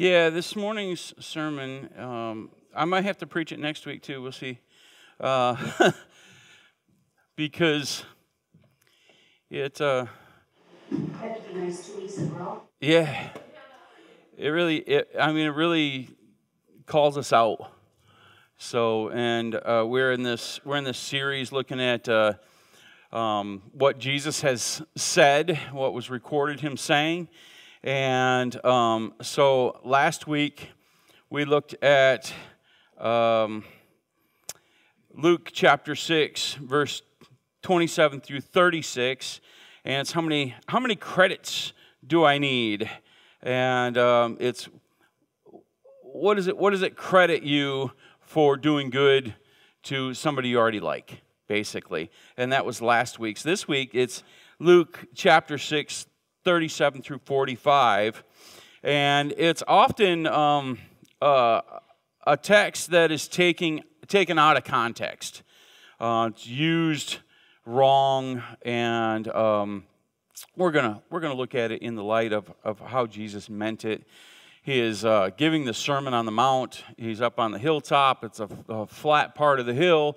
Yeah, this morning's sermon, um, I might have to preach it next week too. We'll see. Uh, because it, uh, yeah, it really, it, I mean, it really calls us out. So, and uh, we're in this, we're in this series looking at uh, um, what Jesus has said, what was recorded him saying. And um, so last week we looked at um, Luke chapter 6, verse 27 through 36. And it's how many, how many credits do I need? And um, it's what, is it, what does it credit you for doing good to somebody you already like, basically? And that was last week's. This week it's Luke chapter 6, 37 through 45. And it's often um, uh, a text that is taking, taken out of context. Uh, it's used wrong, and um, we're going to we're gonna look at it in the light of, of how Jesus meant it. He is uh, giving the Sermon on the Mount. He's up on the hilltop, it's a, a flat part of the hill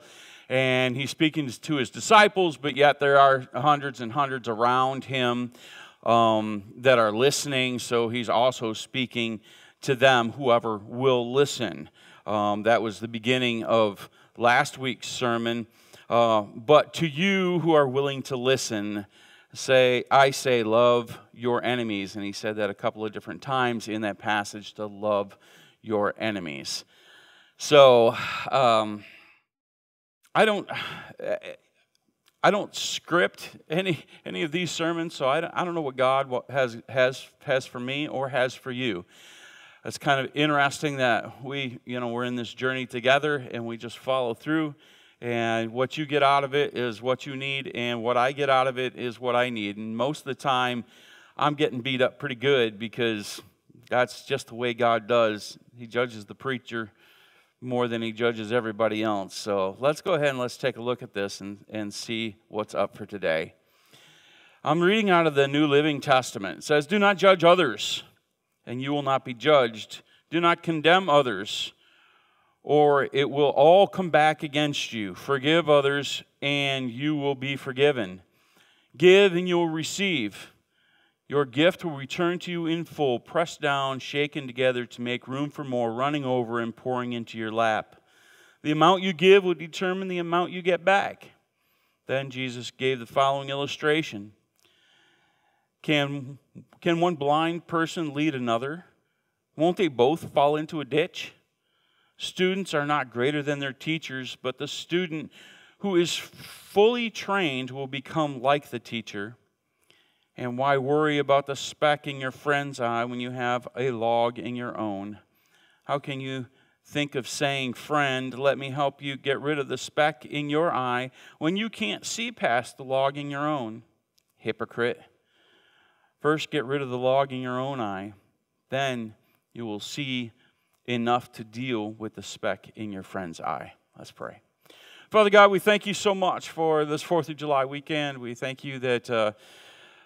and he's speaking to his disciples, but yet there are hundreds and hundreds around him um, that are listening, so he's also speaking to them, whoever will listen. Um, that was the beginning of last week's sermon. Uh, but to you who are willing to listen, say, I say, love your enemies. And he said that a couple of different times in that passage to love your enemies. So, um, I don't. I don't script any, any of these sermons, so I don't, I don't know what God has, has, has for me or has for you. It's kind of interesting that we, you know, we're in this journey together and we just follow through. And what you get out of it is what you need, and what I get out of it is what I need. And most of the time, I'm getting beat up pretty good because that's just the way God does. He judges the preacher more than he judges everybody else. So let's go ahead and let's take a look at this and, and see what's up for today. I'm reading out of the New Living Testament. It says, Do not judge others, and you will not be judged. Do not condemn others, or it will all come back against you. Forgive others, and you will be forgiven. Give, and you will receive. Your gift will return to you in full, pressed down, shaken together to make room for more, running over and pouring into your lap. The amount you give will determine the amount you get back. Then Jesus gave the following illustration Can, can one blind person lead another? Won't they both fall into a ditch? Students are not greater than their teachers, but the student who is fully trained will become like the teacher. And why worry about the speck in your friend's eye when you have a log in your own? How can you think of saying, Friend, let me help you get rid of the speck in your eye when you can't see past the log in your own? Hypocrite. First, get rid of the log in your own eye. Then you will see enough to deal with the speck in your friend's eye. Let's pray. Father God, we thank you so much for this 4th of July weekend. We thank you that. Uh,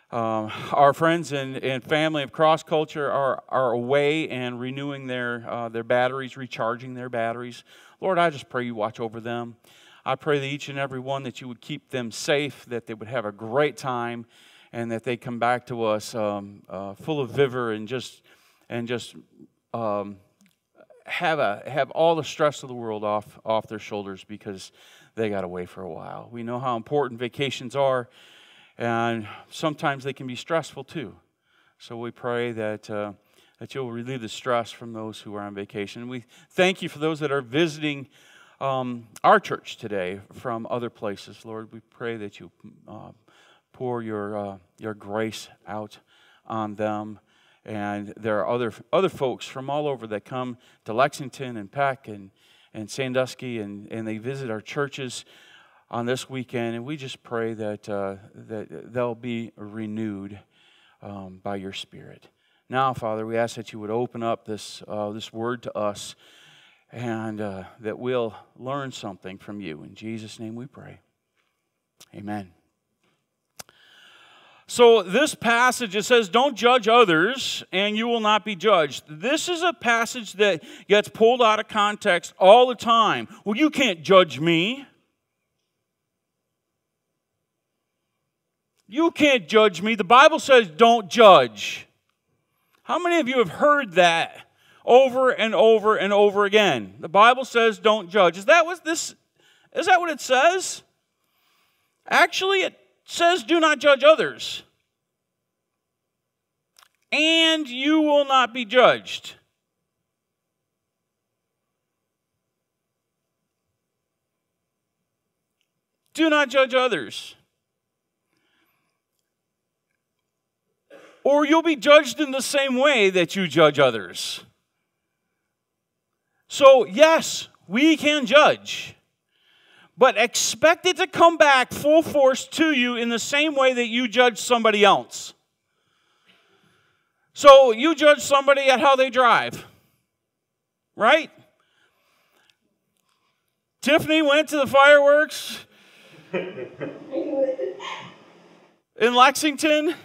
um, our friends and, and family of CrossCulture are, are away and renewing their, uh, their batteries, recharging their batteries. Lord, I just pray you watch over them. I pray that each and every one that you would keep them safe, that they would have a great time, and that they come back to us um, uh, full of vigor and just and just um, have a have all the stress of the world off off their shoulders because they got away for a while. We know how important vacations are. And sometimes they can be stressful too. So we pray that, uh, that you'll relieve the stress from those who are on vacation. We thank you for those that are visiting um, our church today from other places. Lord, we pray that you uh, pour your, uh, your grace out on them. And there are other, other folks from all over that come to Lexington and Peck and, and Sandusky and, and they visit our churches on this weekend, and we just pray that, uh, that they'll be renewed um, by your Spirit. Now, Father, we ask that you would open up this, uh, this word to us and uh, that we'll learn something from you. In Jesus' name we pray. Amen. So, this passage, it says, Don't judge others, and you will not be judged. This is a passage that gets pulled out of context all the time. Well, you can't judge me. You can't judge me. The Bible says, Don't judge. How many of you have heard that over and over and over again? The Bible says, Don't judge. Is that what this is that what it says? Actually, it says, Do not judge others. And you will not be judged. Do not judge others. Or you'll be judged in the same way that you judge others. So, yes, we can judge but expect it to come back full force to you in the same way that you judge somebody else. So you judge somebody at how they drive, right? Tiffany went to the fireworks in Lexington,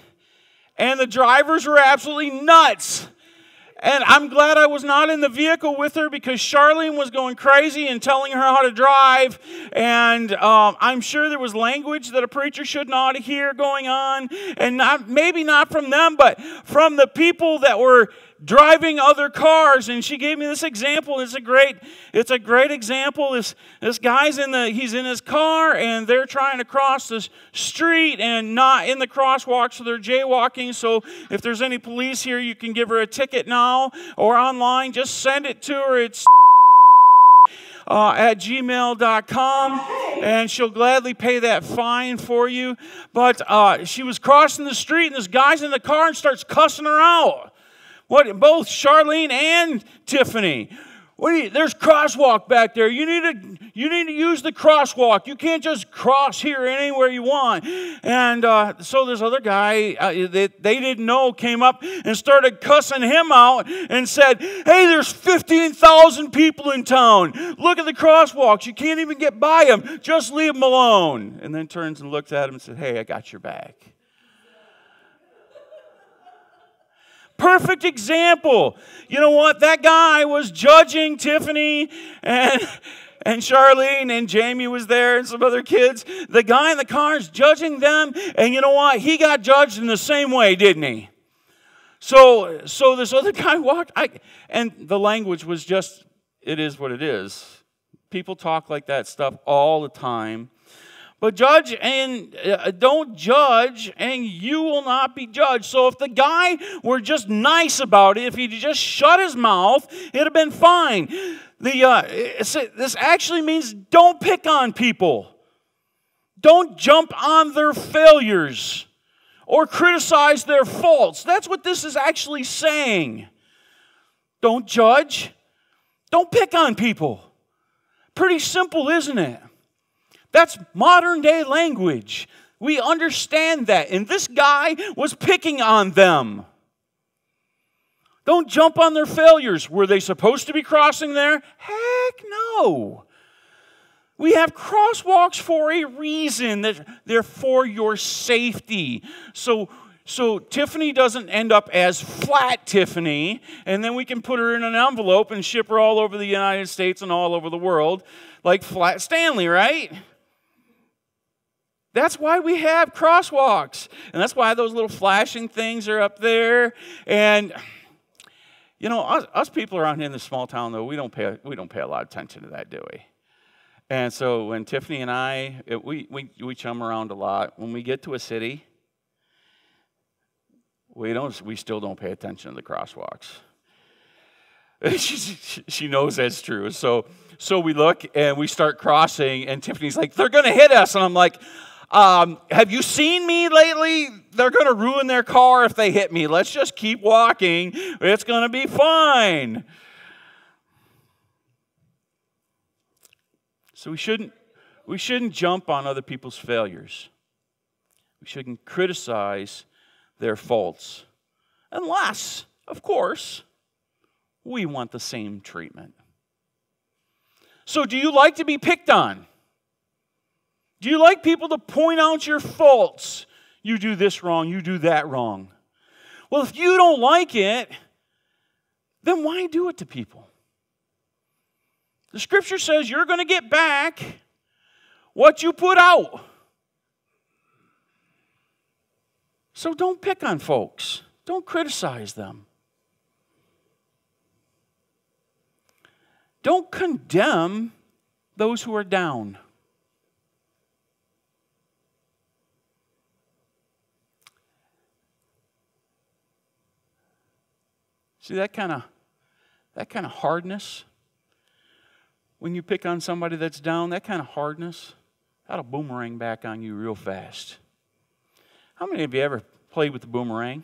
and the drivers were absolutely nuts. And I'm glad I was not in the vehicle with her because Charlene was going crazy and telling her how to drive. And um, I'm sure there was language that a preacher should not hear going on. And not, maybe not from them, but from the people that were driving other cars and she gave me this example. It's a great it's a great example. This this guy's in the he's in his car and they're trying to cross this street and not in the crosswalk so they're jaywalking. So if there's any police here you can give her a ticket now or online. Just send it to her. It's uh, at gmail.com and she'll gladly pay that fine for you. But uh, she was crossing the street and this guy's in the car and starts cussing her out what both Charlene and Tiffany. You, there's crosswalk back there. You need to you need to use the crosswalk. You can't just cross here anywhere you want. And uh, so this other guy uh, that they didn't know came up and started cussing him out and said, "Hey, there's 15,000 people in town. Look at the crosswalks. You can't even get by them. Just leave them alone." And then turns and looks at him and said, "Hey, I got your back." Perfect example. You know what? That guy was judging Tiffany and and Charlene and Jamie was there and some other kids. The guy in the car is judging them, and you know what? He got judged in the same way, didn't he? So, so this other guy walked, I, and the language was just, it is what it is. People talk like that stuff all the time. But judge and uh, don't judge, and you will not be judged. So if the guy were just nice about it, if he just shut his mouth, it'd have been fine. The, uh, this actually means don't pick on people, don't jump on their failures or criticize their faults. That's what this is actually saying. Don't judge, don't pick on people. Pretty simple, isn't it? That's modern day language. We understand that. And this guy was picking on them. Don't jump on their failures. Were they supposed to be crossing there? Heck no. We have crosswalks for a reason. They're for your safety. So, so Tiffany doesn't end up as flat Tiffany, and then we can put her in an envelope and ship her all over the United States and all over the world, like Flat Stanley, right? That's why we have crosswalks. And that's why those little flashing things are up there. And, you know, us, us people around here in this small town, though, we don't, pay, we don't pay a lot of attention to that, do we? And so when Tiffany and I, it, we, we, we chum around a lot. When we get to a city, we, don't, we still don't pay attention to the crosswalks. she, she knows that's true. So, so we look and we start crossing, and Tiffany's like, they're going to hit us. And I'm like, um, have you seen me lately? They're going to ruin their car if they hit me. Let's just keep walking. It's going to be fine. So we shouldn't, we shouldn't jump on other people's failures. We shouldn't criticize their faults. Unless, of course, we want the same treatment. So, do you like to be picked on? Do you like people to point out your faults, You do this wrong, you do that wrong. Well, if you don't like it, then why do it to people? The scripture says you're going to get back what you put out. So don't pick on folks, don't criticize them. Don't condemn those who are down. See that kind of that kind of hardness when you pick on somebody that's down, that kind of hardness, that'll boomerang back on you real fast. How many of you ever played with the boomerang?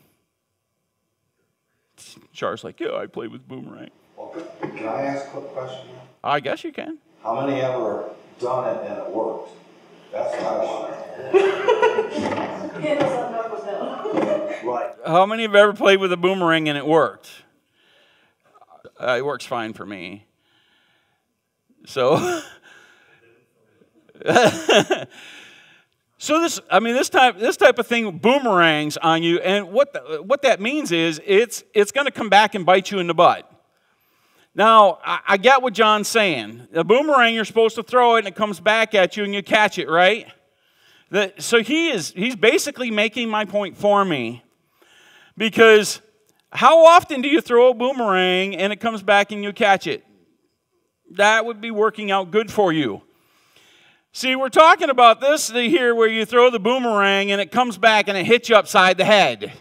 Char's like, yeah, I played with boomerang. Well, can I ask a quick question? I guess you can. How many ever done it and it worked? That's what I want to know. He doesn't know. Right. How many have ever played with a boomerang and it worked? Uh, it works fine for me. So, so this, I mean, this type, this type of thing boomerangs on you, and what the, what that means is it's it's going to come back and bite you in the butt. Now, I, I get what John's saying. The boomerang, you're supposed to throw it, and it comes back at you, and you catch it, right? That, so he is he's basically making my point for me, because how often do you throw a boomerang and it comes back and you catch it? That would be working out good for you. See, we're talking about this here where you throw the boomerang and it comes back and it hits you upside the head,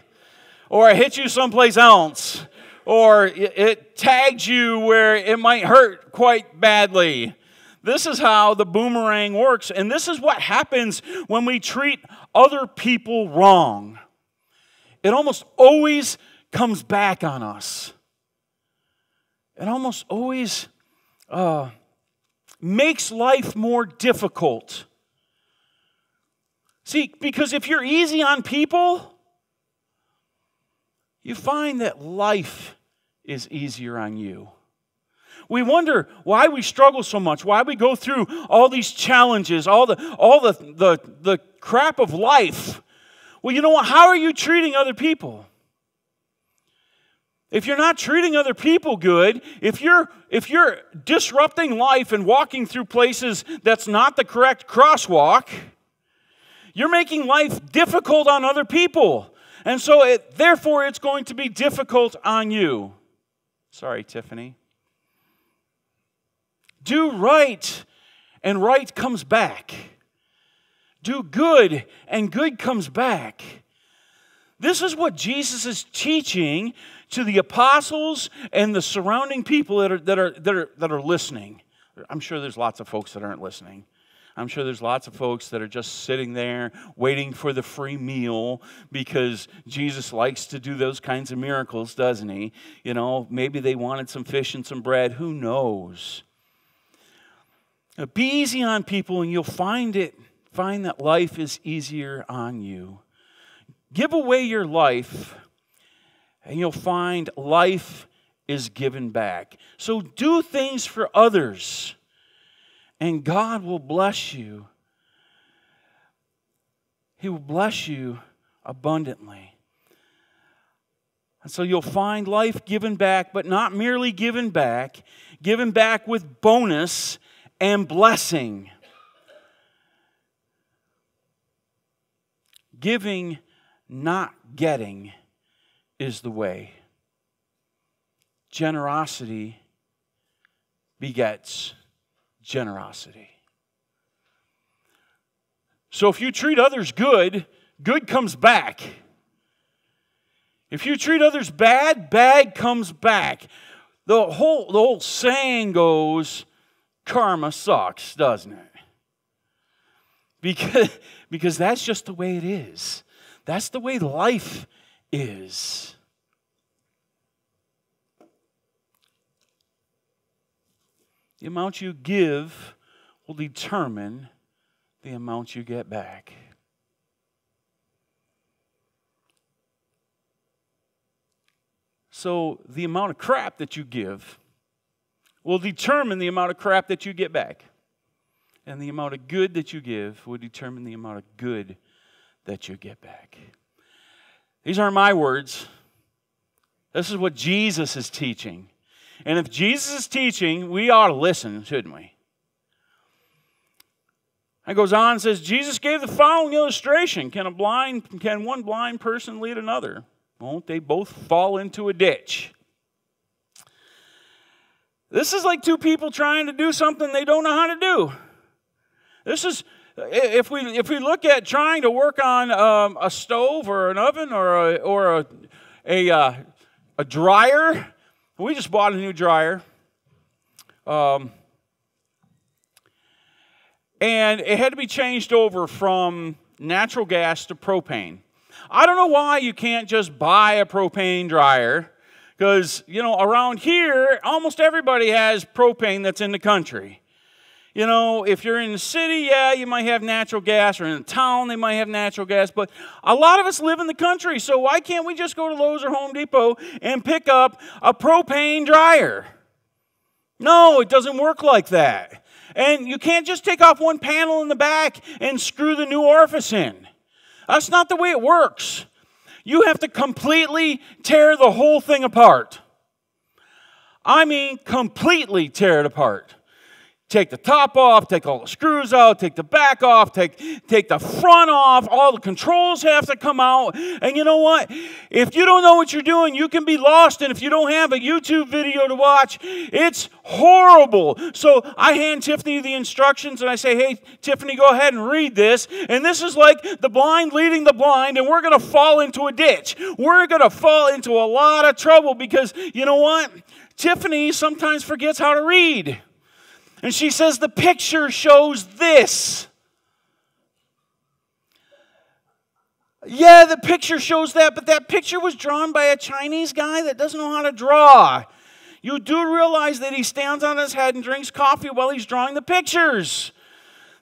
or it hits you someplace else, or it tags you where it might hurt quite badly. This is how the boomerang works, and this is what happens when we treat other people wrong. It almost always comes back on us. It almost always uh, makes life more difficult. See, because if you're easy on people, you find that life is easier on you. We wonder why we struggle so much, why we go through all these challenges, all the, all the, the, the crap of life. Well, you know what? How are you treating other people? If you're not treating other people good, if you're if you're disrupting life and walking through places that's not the correct crosswalk, you're making life difficult on other people. And so it, therefore it's going to be difficult on you. Sorry, Tiffany. Do right and right comes back. Do good and good comes back. This is what Jesus is teaching to the apostles and the surrounding people that are, that are, that are, that are listening. I'm sure there's lots of folks that aren't listening. I'm sure there's lots of folks that are just sitting there waiting for the free meal because Jesus likes to do those kinds of miracles, doesn't he? You know, maybe they wanted some fish and some bread. Who knows? Be easy on people and you'll find it, find that life is easier on you. Give away your life and you'll find life is given back. So do things for others, and God will bless you. He will bless you abundantly. And so you'll find life given back, but not merely given back, given back with bonus and blessing. Giving, not getting is the way. Generosity begets generosity. So if you treat others good, good comes back. If you treat others bad, bad comes back. The whole, the whole saying goes karma sucks, doesn't it? Because, because that's just the way it is. That's the way life is. The amount you give will determine the amount you get back. So, the amount of crap that you give will determine the amount of crap that you get back. And the amount of good that you give will determine the amount of good that you get back. These aren't my words. This is what Jesus is teaching. And if Jesus is teaching, we ought to listen, shouldn't we? It goes on and says, Jesus gave the following illustration. Can a blind, can one blind person lead another? Won't they both fall into a ditch? This is like two people trying to do something they don't know how to do. This is if we if we look at trying to work on um, a stove or an oven or a, or a a, uh, a dryer. We just bought a new dryer. Um, and it had to be changed over from natural gas to propane. I don't know why you can't just buy a propane dryer because, you know, around here, almost everybody has propane that's in the country. You know, if you're in the city, yeah, you might have natural gas, or in the town, they might have natural gas, but a lot of us live in the country, so why can't we just go to Lowe's or Home Depot and pick up a propane dryer? No, it doesn't work like that. And you can't just take off one panel in the back and screw the new orifice in. That's not the way it works. You have to completely tear the whole thing apart. I mean, completely tear it apart take the top off, take all the screws out, take the back off, take, take the front off, all the controls have to come out. And you know what? If you don't know what you're doing, you can be lost. And if you don't have a YouTube video to watch, it's horrible. So I hand Tiffany the instructions and I say, hey, Tiffany, go ahead and read this. And this is like the blind leading the blind, and we're going to fall into a ditch. We're going to fall into a lot of trouble because you know what? Tiffany sometimes forgets how to read. And she says, The picture shows this. Yeah, the picture shows that, but that picture was drawn by a Chinese guy that doesn't know how to draw. You do realize that he stands on his head and drinks coffee while he's drawing the pictures.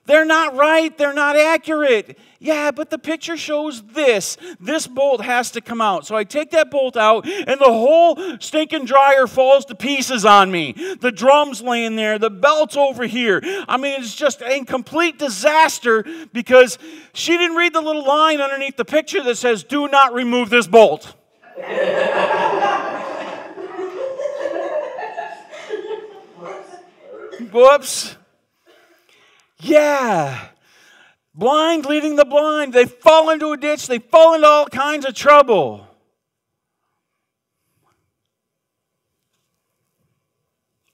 They're not right, they're not accurate. Yeah, but the picture shows this. This bolt has to come out. So I take that bolt out, and the whole stinking dryer falls to pieces on me. The drum's laying there, the belt's over here. I mean, it's just a complete disaster because she didn't read the little line underneath the picture that says, Do not remove this bolt. Whoops. Yeah. Blind leading the blind. They fall into a ditch, they fall into all kinds of trouble.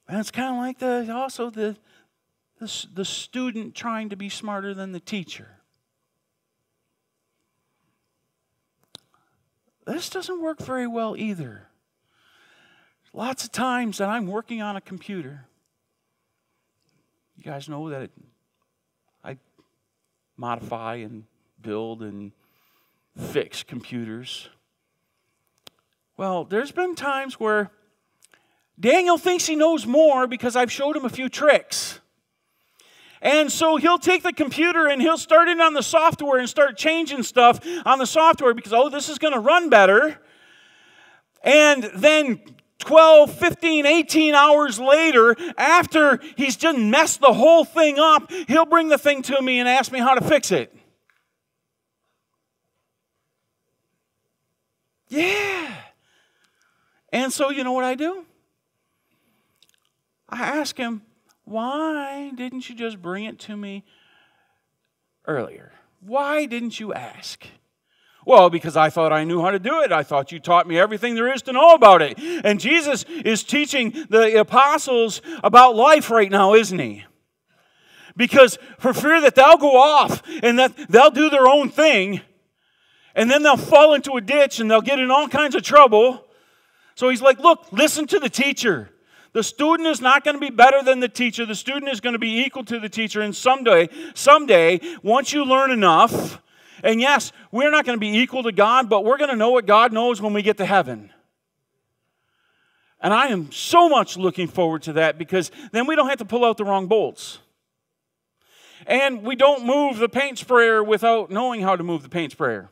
And it's kind of like the also the, the, the student trying to be smarter than the teacher. This doesn't work very well either. Lots of times that I'm working on a computer. You guys know that modify and build and fix computers. Well, there's been times where Daniel thinks he knows more because I've showed him a few tricks. And so he'll take the computer and he'll start in on the software and start changing stuff on the software because, oh, this is going to run better. And then 12, 15, 18 hours later, after he's just messed the whole thing up, he'll bring the thing to me and ask me how to fix it. Yeah. And so, you know what I do? I ask him, why didn't you just bring it to me earlier? Why didn't you ask? Well, because I thought I knew how to do it. I thought you taught me everything there is to know about it. And Jesus is teaching the apostles about life right now, isn't he? Because for fear that they'll go off and that they'll do their own thing, and then they'll fall into a ditch and they'll get in all kinds of trouble. So he's like, look, listen to the teacher. The student is not going to be better than the teacher. The student is going to be equal to the teacher. And someday, someday, once you learn enough, and yes, we're not going to be equal to God, but we're going to know what God knows when we get to heaven. And I am so much looking forward to that because then we don't have to pull out the wrong bolts. And we don't move the paint sprayer without knowing how to move the paint sprayer.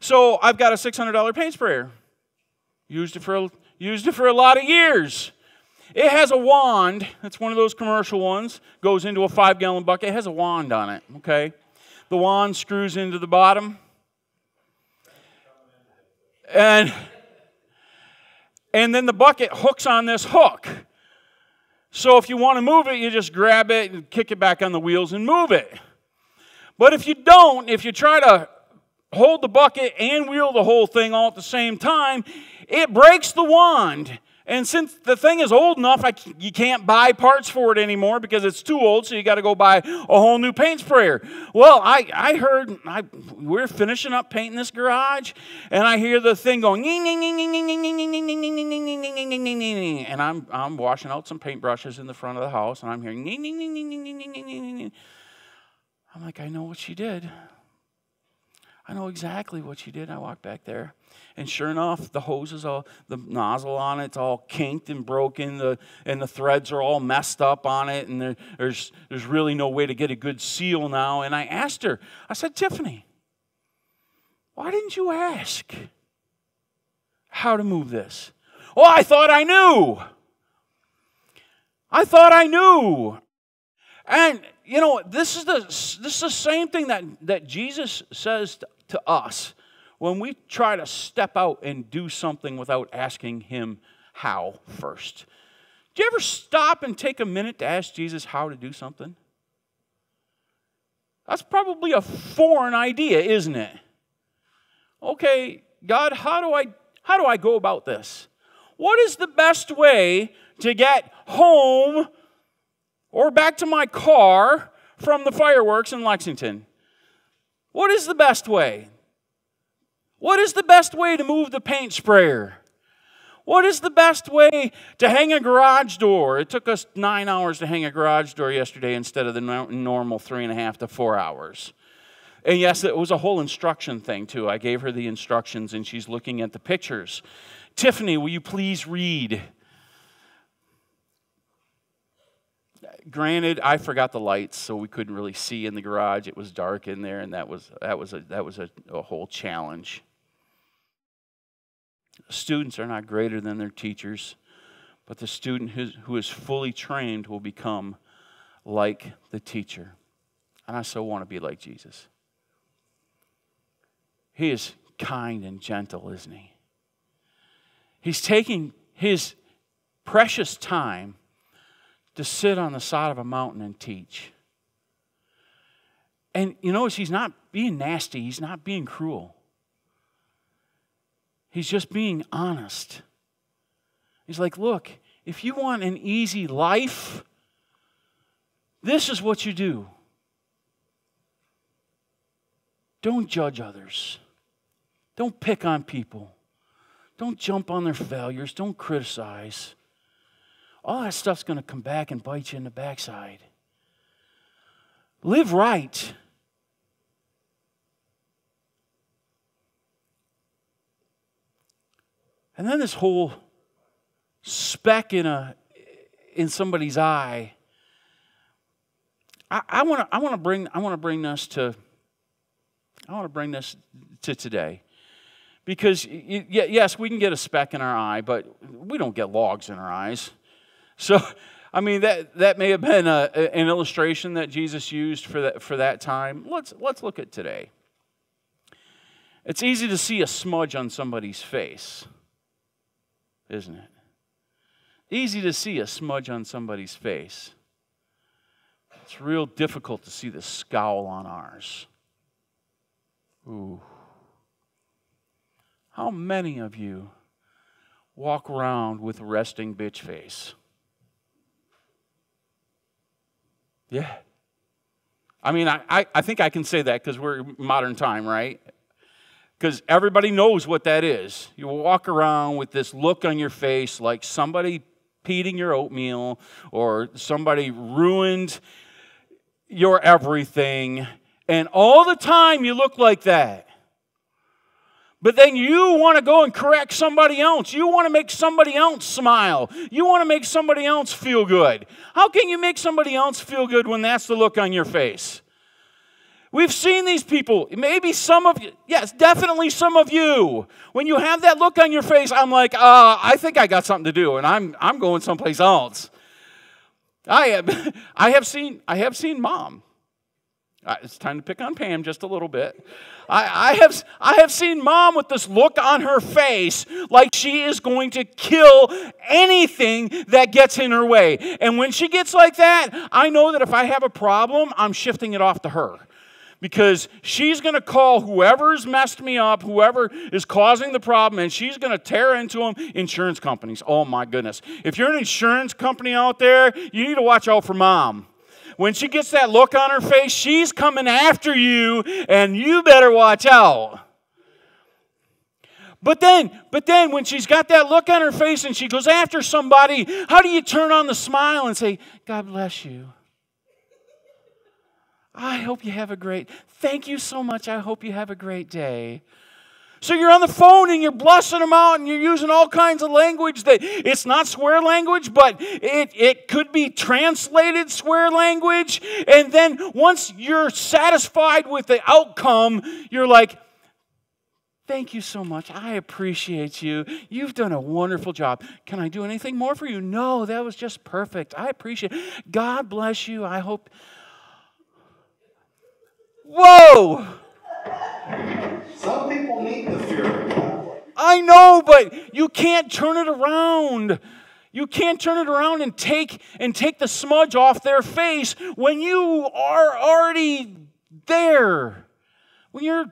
So I've got a $600 paint sprayer. Used it for, used it for a lot of years. It has a wand. It's one of those commercial ones. Goes into a five gallon bucket. It has a wand on it, okay? The wand screws into the bottom. And and then the bucket hooks on this hook. So if you want to move it, you just grab it and kick it back on the wheels and move it. But if you don't, if you try to hold the bucket and wheel the whole thing all at the same time, it breaks the wand. And since the thing is old enough, I, you can't buy parts for it anymore because it's too old, so you got to go buy a whole new paint sprayer. Well, I, I heard, I, we're finishing up painting this garage, and I hear the thing going, and I'm, I'm washing out some paintbrushes in the front of the house, and I'm hearing, I'm like, I know what she did. I know exactly what she did. I walked back there. And sure enough, the hose is all, the nozzle on it's all kinked and broken, the, and the threads are all messed up on it, and there, there's, there's really no way to get a good seal now. And I asked her, I said, Tiffany, why didn't you ask how to move this? Oh, I thought I knew. I thought I knew. And you know, this is the this is the same thing that, that Jesus says to, to us when we try to step out and do something without asking him how first. Do you ever stop and take a minute to ask Jesus how to do something? That's probably a foreign idea, isn't it? Okay, God, how do I how do I go about this? What is the best way to get home or back to my car from the fireworks in Lexington? What is the best way? What is the best way to move the paint sprayer? What is the best way to hang a garage door? It took us nine hours to hang a garage door yesterday instead of the normal three and a half to four hours. And yes, it was a whole instruction thing too. I gave her the instructions and she's looking at the pictures. Tiffany, will you please read? Granted, I forgot the lights, so we couldn't really see in the garage. It was dark in there, and that was that was a that was a, a whole challenge. Students are not greater than their teachers, but the student who, who is fully trained will become like the teacher. And I so want to be like Jesus. He is kind and gentle, isn't he? He's taking his precious time to sit on the side of a mountain and teach. And you notice he's not being nasty, he's not being cruel. He's just being honest. He's like, look, if you want an easy life, this is what you do. Don't judge others. Don't pick on people. Don't jump on their failures. Don't criticize. All that stuff's going to come back and bite you in the backside. Live right. And then this whole speck in a in somebody's eye. I want to I want to bring I want to bring this to I want to bring this to today. Because yes, we can get a speck in our eye, but we don't get logs in our eyes. So, I mean that that may have been a, an illustration that Jesus used for that for that time. Let's let's look at today. It's easy to see a smudge on somebody's face isn't it? Easy to see a smudge on somebody's face. It's real difficult to see the scowl on ours. Ooh. How many of you walk around with a resting bitch face? Yeah. I mean, I, I, I think I can say that because we're modern time, right? because everybody knows what that is. You walk around with this look on your face like somebody peating your oatmeal or somebody ruined your everything, and all the time you look like that. But then you want to go and correct somebody else. You want to make somebody else smile. You want to make somebody else feel good. How can you make somebody else feel good when that's the look on your face? We've seen these people. Maybe some of you, yes, definitely some of you. When you have that look on your face, I'm like, uh, I think I got something to do, and I'm I'm going someplace else. I have I have seen I have seen mom. Uh, it's time to pick on Pam just a little bit. I, I, have, I have seen mom with this look on her face like she is going to kill anything that gets in her way. And when she gets like that, I know that if I have a problem, I'm shifting it off to her. Because she's going to call whoever's messed me up, whoever is causing the problem, and she's going to tear into them insurance companies. Oh my goodness. If you're an insurance company out there, you need to watch out for mom when she gets that look on her face, she's coming after you, and you better watch out. But then, but then when she's got that look on her face and she goes after somebody, how do you turn on the smile and say, God bless you? I hope you have a great, thank you so much. I hope you have a great day. So you're on the phone and you're blessing them out and you're using all kinds of language that it's not swear language, but it, it could be translated swear language. And then once you're satisfied with the outcome, you're like, Thank you so much. I appreciate you. You've done a wonderful job. Can I do anything more for you? No, that was just perfect. I appreciate it. God bless you. I hope. Whoa! Some people need the fear of God. I know, but you can't turn it around. You can't turn it around and take and take the smudge off their face when you are already there. When you're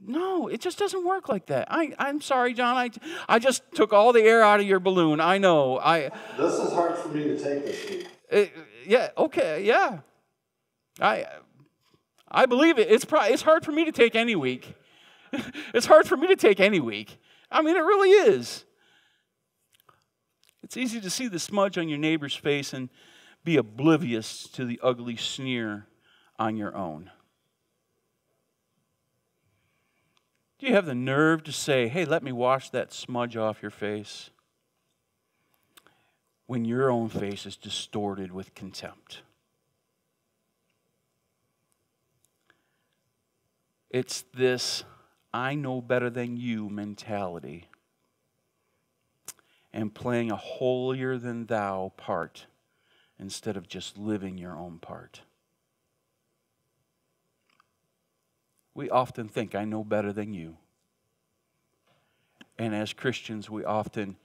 no, it just doesn't work like that. I, I'm sorry, John. I, I just took all the air out of your balloon. I know. I. This is hard for me to take this week. It, yeah. Okay. Yeah. I. I believe it. It's, pro- it's hard for me to take any week. it's hard for me to take any week. I mean, it really is. It's easy to see the smudge on your neighbor's face and be oblivious to the ugly sneer on your own. Do you have the nerve to say, hey, let me wash that smudge off your face? When your own face is distorted with contempt. It's this I know better than you mentality and playing a holier than thou part instead of just living your own part. We often think, I know better than you. And as Christians, we often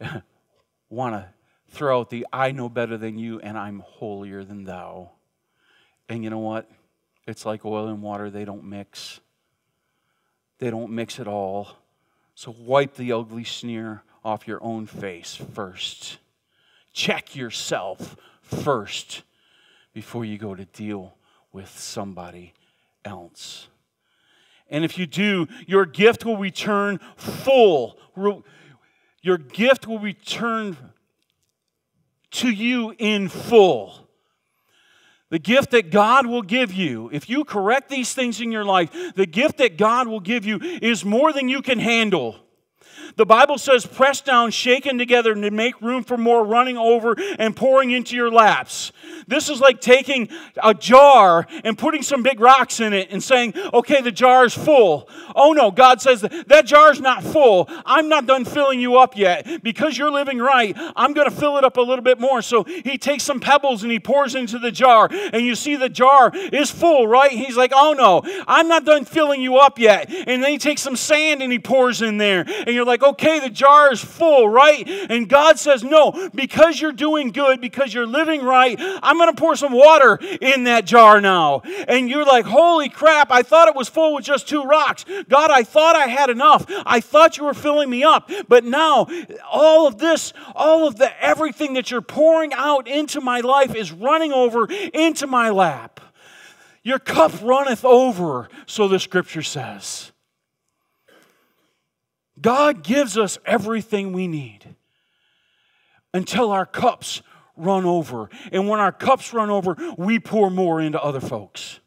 want to throw out the I know better than you and I'm holier than thou. And you know what? It's like oil and water, they don't mix. They don't mix at all. So wipe the ugly sneer off your own face first. Check yourself first before you go to deal with somebody else. And if you do, your gift will return full. Your gift will return to you in full. The gift that God will give you, if you correct these things in your life, the gift that God will give you is more than you can handle. The Bible says, pressed down, shaken together to make room for more, running over and pouring into your laps. This is like taking a jar and putting some big rocks in it and saying, okay, the jar is full. Oh no, God says that jar is not full. I'm not done filling you up yet. Because you're living right, I'm going to fill it up a little bit more. So he takes some pebbles and he pours into the jar. And you see the jar is full, right? He's like, oh no, I'm not done filling you up yet. And then he takes some sand and he pours in there. And you're like, okay, the jar is full, right? And God says, no, because you're doing good, because you're living right, I'm going to pour some water in that jar now. And you're like, holy crap, I thought it was full with just two rocks. God, I thought I had enough. I thought you were filling me up. But now, all of this, all of the everything that you're pouring out into my life is running over into my lap. Your cup runneth over, so the scripture says. God gives us everything we need until our cups run over. And when our cups run over, we pour more into other folks.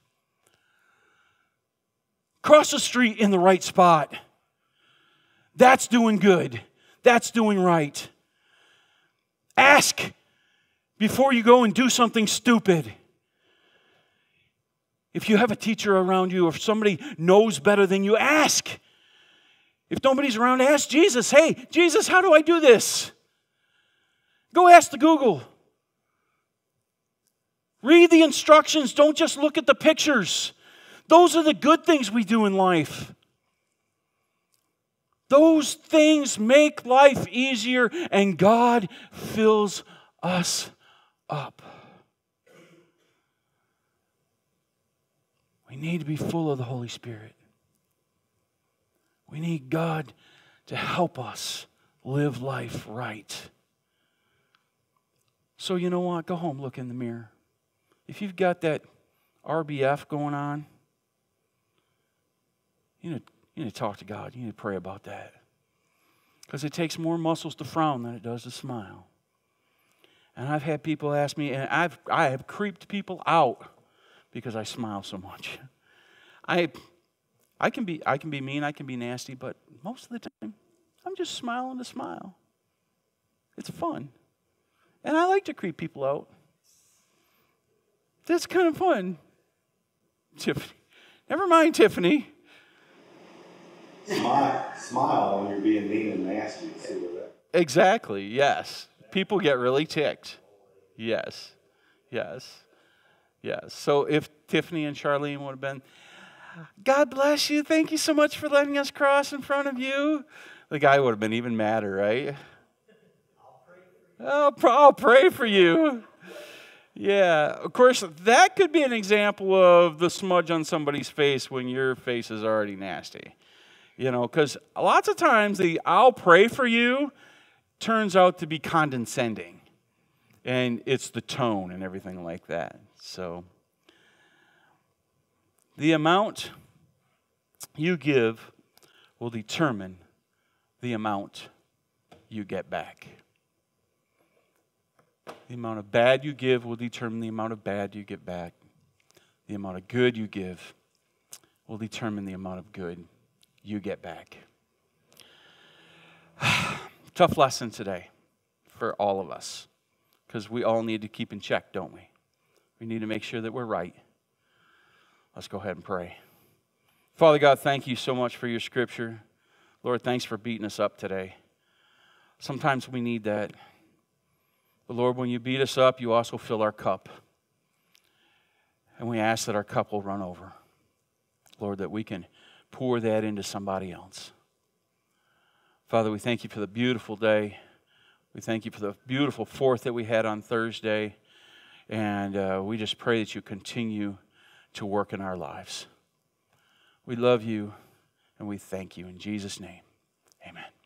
Cross the street in the right spot. That's doing good. That's doing right. Ask before you go and do something stupid. If you have a teacher around you or if somebody knows better than you, ask. If nobody's around, ask Jesus, hey, Jesus, how do I do this? Go ask the Google. Read the instructions, don't just look at the pictures. Those are the good things we do in life. Those things make life easier, and God fills us up. We need to be full of the Holy Spirit. We need God to help us live life right. So, you know what? Go home, look in the mirror. If you've got that RBF going on, you need, you need to talk to God. You need to pray about that. Because it takes more muscles to frown than it does to smile. And I've had people ask me, and I've, I have creeped people out because I smile so much. I, I, can be, I can be mean, I can be nasty, but most of the time, I'm just smiling to smile. It's fun. And I like to creep people out. That's kind of fun. Tiffany. Never mind, Tiffany. Smile, smile when you're being mean and nasty. See what that. Exactly, yes. People get really ticked. Yes, yes, yes. So if Tiffany and Charlene would have been, God bless you, thank you so much for letting us cross in front of you, the guy would have been even madder, right? I'll, I'll pray for you. Yeah, of course, that could be an example of the smudge on somebody's face when your face is already nasty. You know, because lots of times the I'll pray for you turns out to be condescending. And it's the tone and everything like that. So, the amount you give will determine the amount you get back. The amount of bad you give will determine the amount of bad you get back. The amount of good you give will determine the amount of good you get back. Tough lesson today for all of us because we all need to keep in check, don't we? We need to make sure that we're right. Let's go ahead and pray. Father God, thank you so much for your scripture. Lord, thanks for beating us up today. Sometimes we need that. But Lord, when you beat us up, you also fill our cup. And we ask that our cup will run over. Lord, that we can pour that into somebody else. Father, we thank you for the beautiful day. We thank you for the beautiful fourth that we had on Thursday. And uh, we just pray that you continue to work in our lives. We love you and we thank you. In Jesus' name, amen.